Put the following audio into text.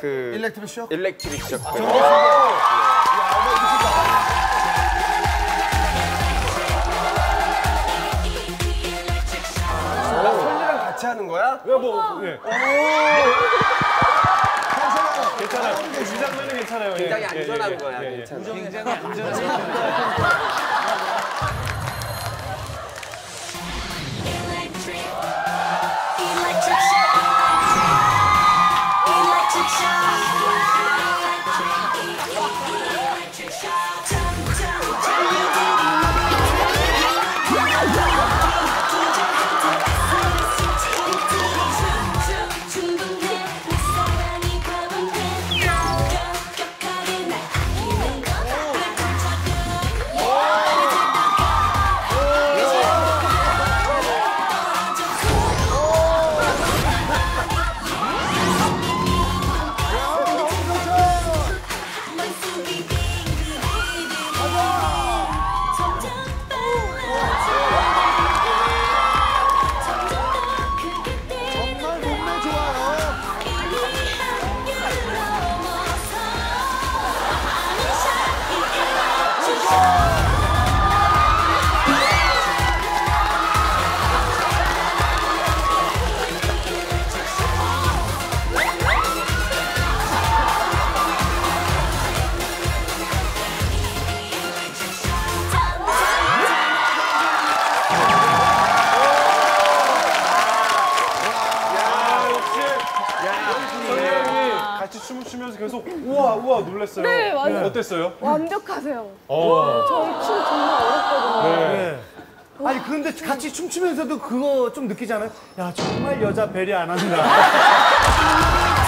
그 일렉트릭 쇼? 일렉트릭 쇼크. 나 솔리랑 같이 하는 거야? 왜 뭐, 예. 괜찮아요. 이 장면은 괜찮아요. 예. 굉장히 예, 예, 안전한 예, 거야. 예, 예. 괜찮아. Electric, 선희 형이 같이 춤을 추면서 계속 우와, 우와 놀랬어요. 네, 맞아요. 어땠어요? 완벽하세요. 어. 저희 춤 정말 어렵거든요. 네. 아니 그런데 같이 춤추면서도 그거 좀 느끼지 않아요? 야 정말 여자 배려 안 한다.